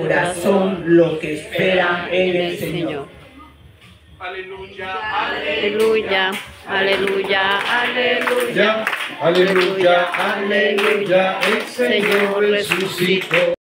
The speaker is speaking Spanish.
corazón lo que espera en el Señor. Aleluya, Aleluya, aleluya, aleluya. aleluya, aleluya, el Señor resucitó.